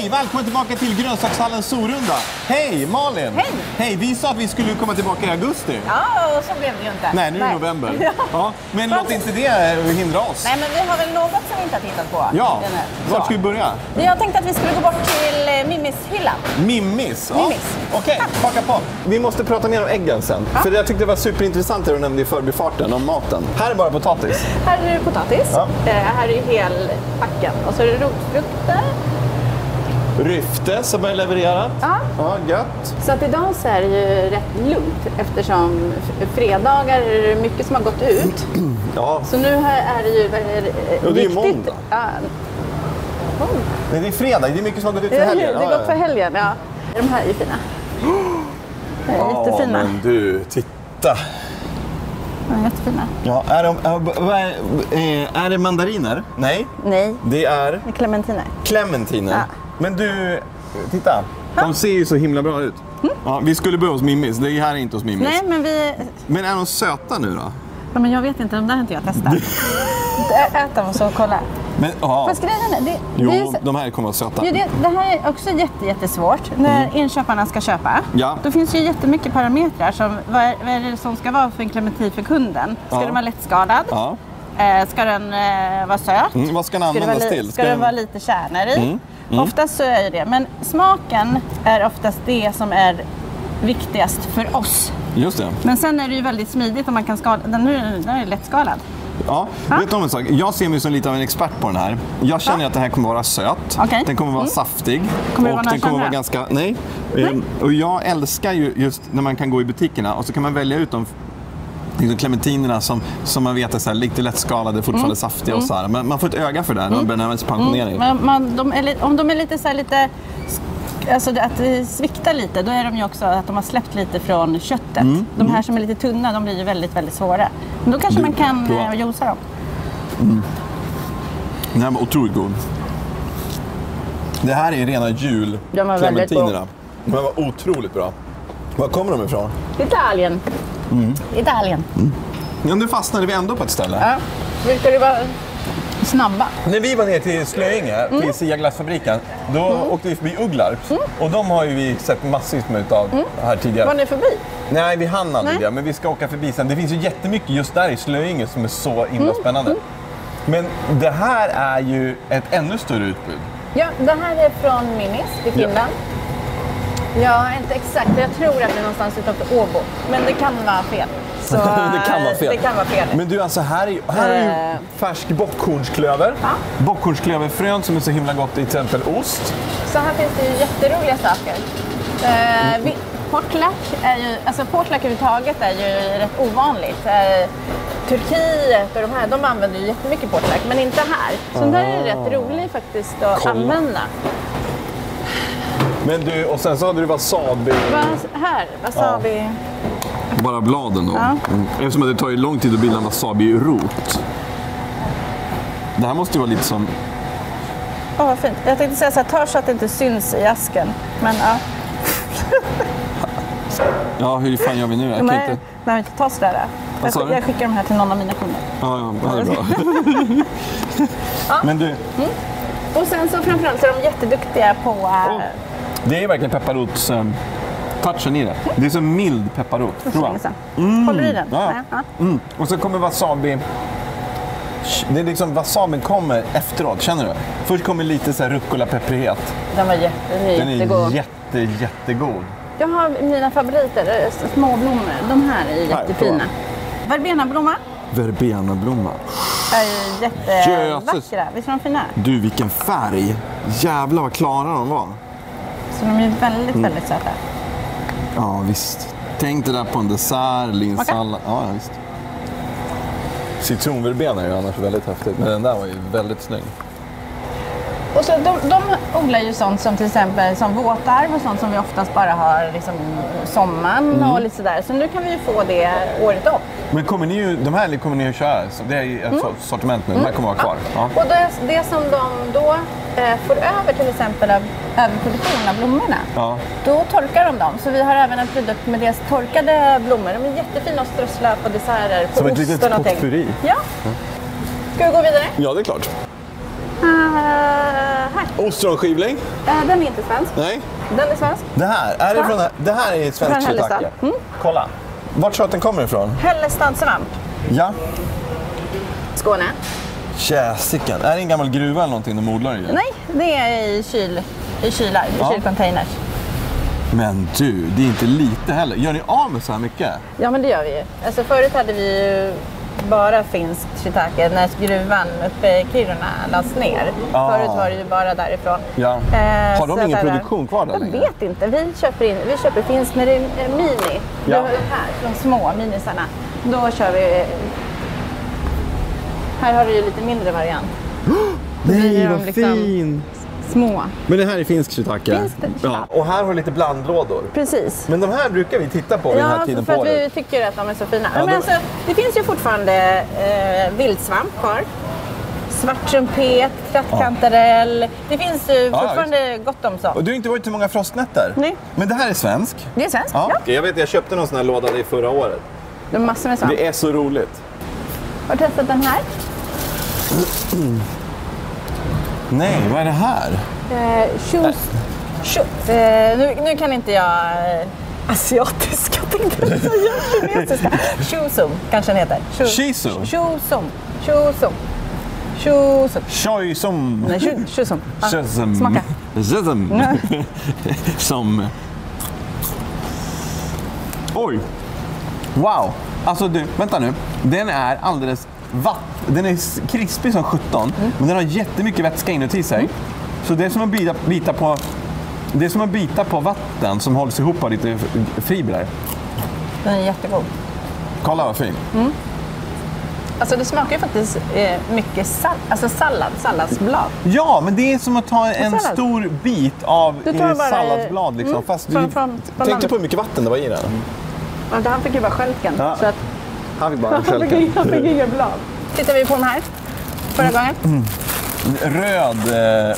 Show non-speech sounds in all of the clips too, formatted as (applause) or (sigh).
Hej, välkommen tillbaka till Grönsakshallen Sorunda. Hej, Malin. Hej. Hej, vi sa att vi skulle komma tillbaka i augusti. Ja, och så blev det ju inte. Nej, nu är det november. (laughs) Ja. Ja, men låt inte det eh, hindra oss. Nej, men vi har väl något som vi inte har tittat på. Ja, vart ska vi börja? Jag tänkte att vi skulle gå bort till eh, Mimmis-hyllan. Mimmis. Ja. Mimmis. Okej, haka på. Vi måste prata mer om äggen sen. Ja. För jag tyckte det var superintressant det du nämnde i förbifarten om maten. Här är bara potatis. Här är det potatis. Ja. Eh, här är helpacken. Och så är det rotfrukter. Ryfte som är levererat. Ja. Ja, gött. Så att idag så är det ju rätt lugnt eftersom fredagar är det mycket som har gått ut. (clears throat) Ja, Så nu är det ju väldigt Ja, det är ju måndag. Ja. Måndag. Nej, det är fredag. Det är mycket som har gått ut för Det helgen. är gott för helgen, ja. De här är ju fina. (gasps) De är jättefina. Ja, men du, titta. De är jättefina. Ja, är, de, är, är, eh, är det mandariner? Nej, Nej, det är det är clementiner. clementiner. Ja. Men du, titta. De ser ju så himla bra ut. Ja, vi skulle börja hos Mimmis. Det här är inte hos Mimmis. Nej, men vi... Men är de söta nu då? Ja, men jag vet inte, de där har inte jag testat. (laughs) Ät dem och så kolla. Men. Fast grejen är, det, Jo, det, är, så- de här kommer att vara söta. ju det, det här är också jätte, jättesvårt. När inköparna ska köpa, Mm. Ja. då finns ju jättemycket parametrar. Som, vad, är, vad är det som ska vara för en clementin för kunden? Ska Ja. den vara lättskalad? Ja. Eh, ska den eh, vara söt? Mm, vad ska den Ska vara, användas li- till? ska den vara lite kärnor i? Mm, mm. Oftast så är det men smaken är oftast det som är viktigast för oss. Just det. Men sen är det ju väldigt smidigt om man kan skala. Den, nu, den är lättskalad. Ja, vet du om en sak? Jag ser mig som lite av en expert på den här. Jag känner att den här kommer vara söt. Okej. Den kommer vara Mm. saftig. Kommer och den kommer vara ganska... Nej. Ehm, Och jag älskar ju just när man kan gå i butikerna och så kan man välja ut de liksom clementinerna som, som man vet är så här, lite lättskalade, fortfarande saftiga och så här. Men man får ett öga för det när man börjar närma sig pensionering. Men man, de är, li- om de är lite så här lite Alltså att det sviktar lite, då är de ju också att de har släppt lite från köttet. Mm, De här som är lite tunna, de blir ju väldigt, väldigt svåra. Men då kanske Du, man kan prova. eh, juica dem. Den här var otroligt god. Det här är rena De var väldigt julclementinerna. De var otroligt bra. Var kommer de ifrån? Italien. Mm. Italien. Ja, nu fastnade vi ändå på ett ställe. Ja. Brukar det vara snabba? När vi var ner till Slöinge, Mm. till Sia glassfabriken, då åkte vi förbi Ugglarps. Och de har ju vi sett massvis med utav här tidigare. Mm. Var ni förbi? Nej, vi hann aldrig det, men vi ska åka förbi sen. Det finns ju jättemycket just där i Slöinge som är så himla Mm. spännande. Men det här är ju ett ännu större utbud. Ja, det här är från Mimmis i Finland. Ja, inte exakt. Jag tror att det är någonstans utanför Åbo. Men det kan vara fel. Så, (laughs) det kan vara fel. Det kan vara fel. Men du, alltså här är ju, här är ju Eh. färsk bockhornsklöver. Ja. Bockhornsklöverfrön som är så himla gott i till exempel ost. Så här finns det ju jätteroliga saker. Eh, vi- Portlack är ju, alltså portlack överhuvudtaget är ju rätt ovanligt. Eh, Turkiet och de här, de använder ju jättemycket portlack, men inte här. Så den där är rätt rolig faktiskt att Kolla. använda. Men du, och sen så hade du wasabi. Vad- här, wasabi. Bara bladen då. Ja. Mm. Eftersom att det tar ju lång tid att bilda en wasabi-rot. Det här måste ju vara lite som... Åh, vad fint. Jag tänkte säga så här, ta så att det inte syns i asken. Men ja, Ja, hur fan gör vi nu? Jag kan nej, inte... nej, inte ta sådär. Jag, du? jag skickar de här till någon av mina kunder. Ja, ja, det är bra. (laughs) Men du, Och sen så framförallt så är de jätteduktiga på... Åh. Det är verkligen pepparrots... Um, touchen i det. Det är så mild pepparrot. sedan. Håller du i den? Ja. Mm. Och så kommer wasabi... Det är liksom wasabin kommer efteråt, känner du? Först kommer lite så här rucola-pepprighet. Den var jätte, Den är jättegod. jätte, jättegod. Jag har mina favoriter, eh, små blommor. De här är jättefina. Verbenablomma Verbenablomma. är jättevackra. Visst är de fina? Du, vilken färg! Jävlar vad klara de var. Så de är väldigt, Mm. väldigt söta. Ja, visst. Tänk det där på en dessert, linssallad. Ja, ja, visst. Citronverbena är ju annars väldigt häftigt, men den där var ju väldigt snygg. Och så de, de odlar ju sånt som till exempel som våtarv och sånt som vi oftast bara har liksom sommaren Mm. och lite sådär. Så nu kan vi ju få det året om. Men kommer ni ju, de här kommer ni att köra? Så det är ju ett Mm. sortiment nu, de här kommer vara kvar. Ja. Och det, det som de då eh, får över till exempel av överproduktion av blommorna, Ja. då torkar de dem. Så vi har även en produkt med deras torkade blommor. De är jättefina att strössla på desserter, på Som ett ost litet och någonting. potpurri. Ja. Ska vi gå vidare? ja, det är klart. Här. Ostronskivling? Eh, den är inte svensk. Nej. Den är svensk. Det här, är det från det här är Från svensk Hällestad. shiitake. Mm. Kolla. Vart sa att den kommer ifrån? Hällestadsvamp. Ja. Skåne. Jäsiken. Är det en gammal gruva eller någonting de odlar i? Nej, det är i, kyl, i kylar, i Ja. kylcontainers. Men du, det är inte lite heller. Gör ni av med så här mycket? Ja, men det gör vi ju. Alltså, förut hade vi ju bara finskt shiitake när gruvan uppe i Kiruna lades ner. Ah. Förut var det ju bara därifrån. Ja. Eh, Har de ingen att, eh, produktion kvar där Jag längre? vet inte. Vi köper, in, vi köper finskt när det är eh, mini. Ja. Då, här, de små minisarna. Då kör vi... Här har du ju lite mindre variant. (gasps) blir de liksom- fin! Små. Men det här är finsk shiitake? Finsk. Ja. Och här har vi lite blandlådor. Precis. Men de här brukar vi titta på vid den här Ja, tiden för på att året. vi tycker att de är så fina. Ja, men de- alltså, det finns ju fortfarande eh, vildsvamp kvar. Svart trumpet, trattkantarell. Det finns ju ja, fortfarande gott om Och sånt. du har inte varit till många frostnätter? Nej. Men det här är svensk? Det är svenskt. Ja. Okej, Jag vet, jag köpte någon sån här låda i förra året. Det är massor med svamp. Det är så roligt. Har du testat den här? (clears throat) Nej, vad är det här? Eh. Shu- eh, nu, nu kan inte jag eh, asiatiska, tänkte jag säga. Kinesiska. Shusum kanske den heter. Shusum. Shusum. Shusum. Choi som... Nej, shu- shusum. Ja, Shazam. Smaka. Shazam. som... Oj! Wow! Alltså du, vänta nu. Den är alldeles vatt... Den är krispig som 17, Mm. men den har jättemycket vätska inuti sig. Så det är som att bita, bita på... Det är som att bita på vatten som hålls ihop av lite fibrer. Den är jättegod. Kolla vad fin. Alltså det smakar ju faktiskt eh, mycket sall alltså sallad, salladsblad. Ja, men det är som att ta en stor bit av bara, salladsblad. Liksom. mm, Fast du, från- från på hur mycket vatten det var i den. Ja, Han fick ju bara stjälken. Ja. Så att Han fick bara fick, inga- han fick inga blad. Tittar vi på den här förra gången. Röd, eh,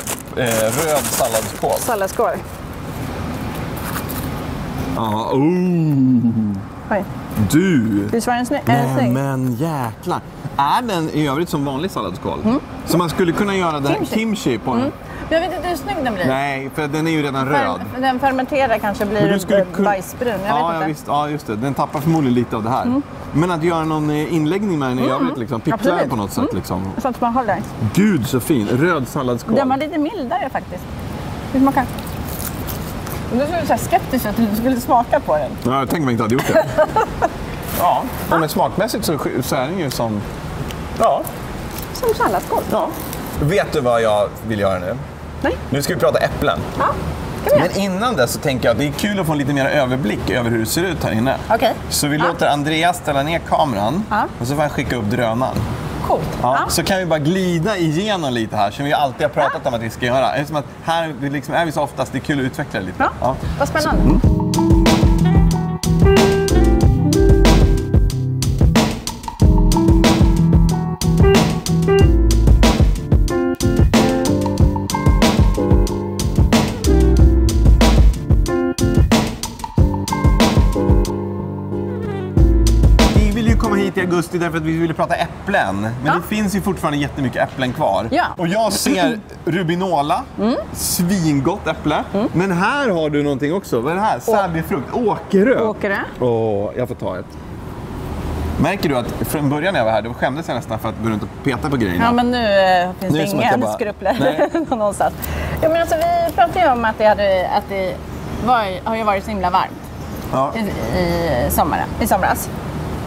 eh, röd salladskål. Salladskål. Ja, oh. Oj. Du! Visst var den snygg? Nej snygg? men jäklar. Är den i övrigt som vanlig salladskål? Så man skulle kunna göra den Kimchi. kimchi på en... Jag vet inte hur snygg den blir. Nej, för den är ju redan röd. Fer- Den fermenterar kanske blir skulle bajsbrun. Jag ja, vet ja, inte. visst, ja, just det. Den tappar förmodligen lite av det här. Men att göra någon eh, inläggning med den i övrigt, liksom, pickla den på något sätt. Liksom. Så att man håller. Gud så fin! Röd salladskål. Den var lite mildare faktiskt. Hur smakar Du såg så skeptisk att du skulle smaka på den. Ja, jag tänker mig inte hade gjort det. (laughs) ja, ja, men smakmässigt så, så är den ju som... Ja. Som salladskål. ja. Vet du vad jag vill göra nu? Nej. Nu ska vi prata äpplen. Ja. Men innan det så tänker jag att det är kul att få lite mer överblick över hur det ser ut här inne. Okej. Så vi låter Andreas ställa ner kameran Ja. och så får han skicka upp drönaren. Coolt. Ja. Ja. Så kan vi bara glida igenom lite här som vi alltid har pratat om att vi ska göra. Eftersom att här liksom är vi så oftast, det är kul att utveckla det lite. Ja. Vad spännande. Vi augusti därför att vi ville prata äpplen. Men Ja. det finns ju fortfarande jättemycket äpplen kvar. Ja. Och jag ser Rubinola, svingott äpple. Men här har du någonting också. Vad är det här? Säbifrukt, åkerö. Åkerö. Åh, jag får ta ett. Märker du att från början när jag var här, då skämdes jag nästan för att gå runt och peta på grejerna. Ja, men nu eh, finns Nu det ingen bara- skrupler någonstans. (laughs) Ja, men alltså, vi pratade ju om att det, hade, att det var, har ju varit så himla varmt Ja. i, i, sommaren, i somras.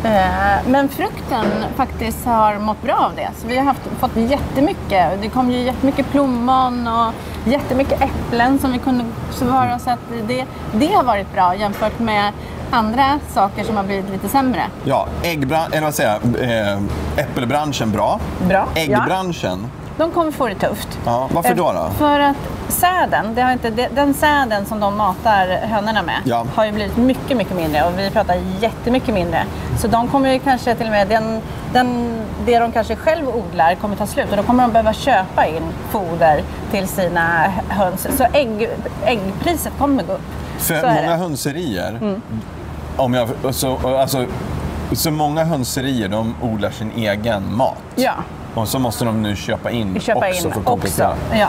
Eh, Men frukten faktiskt har mått bra av det. Så vi har haft, fått jättemycket. Det kom ju jättemycket plommon och jättemycket äpplen som vi kunde förvara. Så att det, det har varit bra jämfört med andra saker som har blivit lite sämre. Ja, äggbran- eller vad säger jag, eh, äppelbranschen bra. Bra. Äggbranschen, De kommer få det tufft. ja. varför då? då? För att säden, det har inte, den säden som de matar hönorna med Ja. har ju blivit mycket, mycket mindre och vi pratar jättemycket mindre. Så de kommer ju kanske till och med, den, den, det de kanske själv odlar kommer ta slut och då kommer de behöva köpa in foder till sina höns. Så ägg, äggpriset kommer gå upp. För många det. Mm. hönserier, om jag, så, alltså, så många hönserier de odlar sin egen mat. Ja, Och så måste de nu köpa in köper också in för att komplettera. Ja.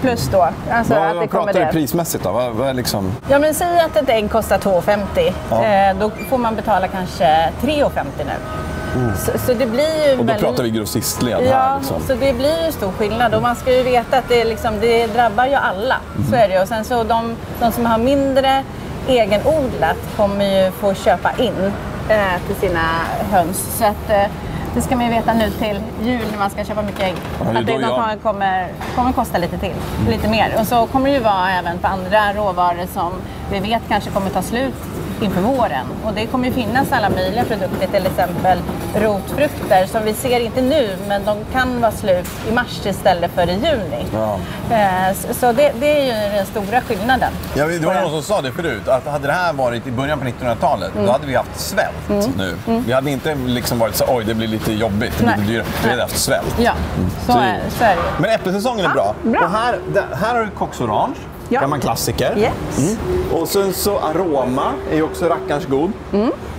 plus då. Alltså Vad, att det kommer pratar du prismässigt då? Vad, vad liksom... Ja men säg att ett ägg kostar 2,50. Ja. Eh, då får man betala kanske 3,50 nu. Så, så det blir ju Och då väldigt- pratar vi grossistled Ja, här. Liksom. så det blir ju stor skillnad och man ska ju veta att det, liksom, det drabbar ju alla. Mm. Så är det ju. Och sen så de, de som har mindre egenodlat kommer ju få köpa in eh, till sina höns. Så att, eh, det ska man ju veta nu till jul när man ska köpa mycket ägg. Ja, att det jag- kommer, kommer, kosta lite till, lite mer. Och så kommer det ju vara även på andra råvaror som vi vet kanske kommer ta slut inför våren. Och det kommer ju finnas alla möjliga produkter, till exempel rotfrukter som vi ser inte nu, men de kan vara slut i mars istället för i juni. Ja. Eh, så- det, det är ju den stora skillnaden. Ja, det var någon som sa det förut, att hade det här varit i början på 1900-talet, Mm. då hade vi haft svält nu. Vi hade inte liksom varit så oj, det blir lite jobbigt, det blir dyrare. Vi hade haft svält. Ja, så, Så- är, så är det. Men äppelsäsongen är bra. bra. Och här, där, här har du Cox Orange, Ja. gammal klassiker. Yes. Och sen så Aroma är ju också rackarns god.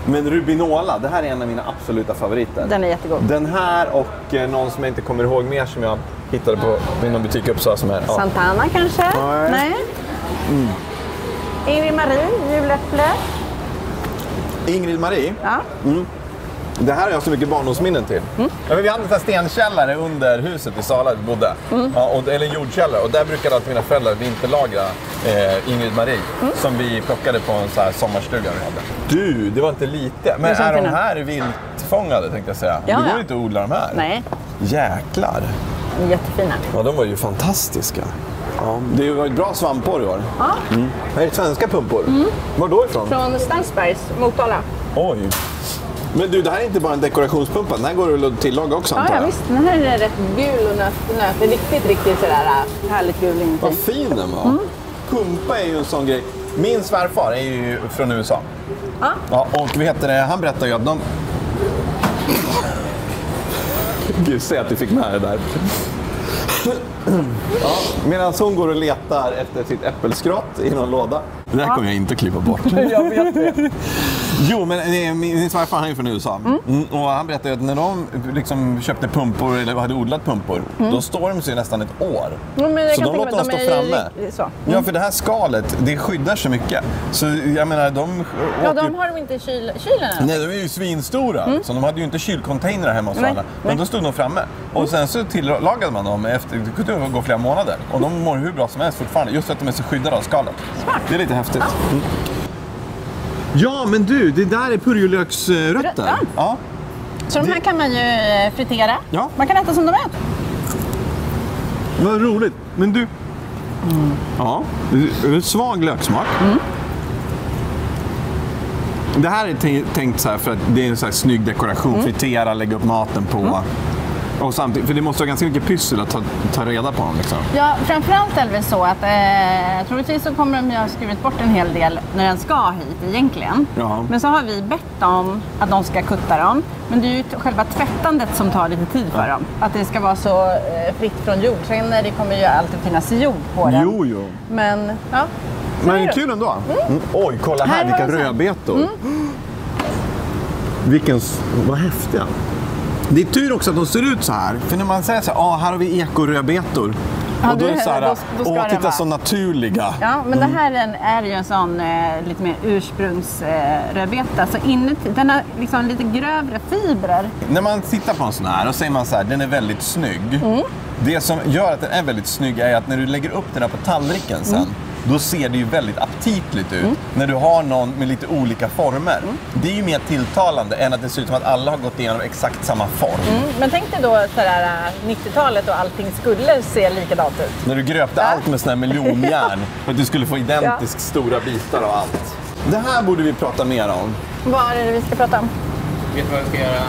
Men Rubinola, det här är en av mina absoluta favoriter. Den är jättegod. Den här och eh, någon som jag inte kommer ihåg mer som jag hittade på i någon butik i Uppsala som är... Ja. Santana kanske? Nej. Mm. Ingrid Marie, juläpple. Ingrid Marie, Ja. Det här har jag så mycket barndomsminnen till. Ja, men vi hade en här stenkällare under huset i Sala där vi bodde. Ja, och, eller en jordkällare. Och där brukade alltid mina föräldrar vinterlagra eh, Ingrid Marie. Som vi plockade på en så här sommarstuga vi hade. Du, det var inte lite. Men är de här viltfångade tänkte jag säga? Ja, det går ja. inte att odla de här. Nej, Jäklar. jättefina. Ja, de var ju fantastiska. Ja, det var ett bra svampår i år. Ja. Mm. Det är svenska pumpor. Var då ifrån? Från Stansbergs, Motala. Oj. Men du, det här är inte bara en dekorationspumpa. Den här går det att tillaga också Ja, antar ja, jag? visst. Den här är rätt gul och nöt, nöt. Riktigt, riktigt sådär äh, härligt gul inuti. Vad fin den var. Pumpa är ju en sån grej. Min svärfar är ju från USA. Ja. Ja, och heter det? han berättar ju att de... Gud, säg att du fick med det där. Ja, Medan hon går och letar efter sitt äppelskrott i någon låda. Det här kommer jag inte klippa bort. (laughs) Jag vet det. Jo, men eh, min, min svärfar han är ju från USA. Mm, och han berättade ju att när de liksom köpte pumpor eller hade odlat pumpor, då står de sig nästan ett år. Jag så de låter dem stå framme. Ja, för det här skalet, det skyddar så mycket. Så jag menar, de Ja, de har de inte i kyl, kylen än. Nej, de är ju svinstora. Så de hade ju inte kylcontainrar hemma hos nej. Men då stod de framme. Och sen så tillagade man dem efter, det gå flera månader. Och de mår hur bra som helst fortfarande. Just för att de är så skyddade av skalet. Det är lite häftigt. Mm. Ja, men du, det där är purjolöksrötter. Ja. Ja. Så de här kan man ju eh, fritera. Ja. Man kan äta som de är. Vad roligt. Men du... Ja, det är en svag löksmak. Det här är tän- tänkt så här för att det är en så här snygg dekoration. Fritera, lägga upp maten på. Och samtidigt, för det måste vara ganska mycket pyssel att ta, ta reda på dem. Liksom. Ja, framförallt är det väl så att eh, troligtvis så kommer de ju ha skurit bort en hel del när den ska hit egentligen. Ja. Men så har vi bett dem att de ska kutta dem. Men det är ju själva tvättandet som tar lite tid för dem. Att det ska vara så eh, fritt från jord. Sen är det kommer ju alltid finnas jord på den. Jo, jo. Men ja. Men kul ändå. Mm. Oj, kolla här, Här vilka rödbetor. Vilken, s- vad häftiga. Det är tur också att de ser ut så här. För när man säger så här, ah, här har vi ekorödbetor. Ja, och då du- är det så här, då- då åh, titta vara- så naturliga. Ja, men det här är, en, är ju en sån eh, lite mer ursprungsrödbeta. Eh, så inuti, den har liksom lite grövre fibrer. När man tittar på en sån här och säger man så här, den är väldigt snygg. Mm. Det som gör att den är väldigt snygg är att när du lägger upp den här på tallriken sen, Mm. Då ser det ju väldigt aptitligt ut. När du har någon med lite olika former. Mm. Det är ju mer tilltalande än att det ser ut som att alla har gått igenom exakt samma form. Mm, men tänk dig då sådär, eh, 90-talet och allting skulle se likadant ut. När du gröpte Ja. allt med sån här miljonjärn (laughs) för att du skulle få identiskt stora bitar av allt. Det här borde vi prata mer om. Vad är det vi ska prata om? Vet du vad vi ska göra?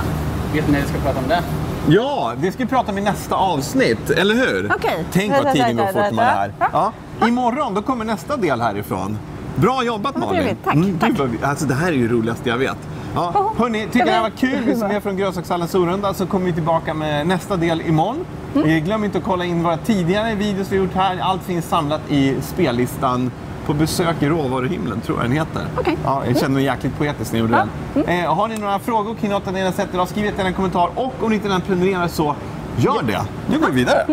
Vet ni när vi ska prata om det? Ja, det ska vi prata om i nästa avsnitt, eller hur? Okej. Tänk Vänta, vad tiden går fort när man är här. Ja. Imorgon då kommer nästa del härifrån. Bra jobbat Malin! trevligt. Tack, gud tack. vi- alltså, det här är ju det roligaste jag vet. Ja. Hörni, tycker det här var kul? Vi som är från Grönsakshallen Sorunda så kommer vi tillbaka med nästa del imorgon. Mm. Eh, Glöm inte att kolla in våra tidigare videos vi gjort här. Allt finns samlat i spellistan på besök i råvaruhimlen, tror jag den heter. Okej. Ja, jag känner mig jäkligt poetisk när jag gjorde Ja. den. Eh, har ni några frågor kring något av det ni har sett idag, skriv gärna en kommentar. Och om ni inte redan prenumererar så gör det. Nu går vi vidare.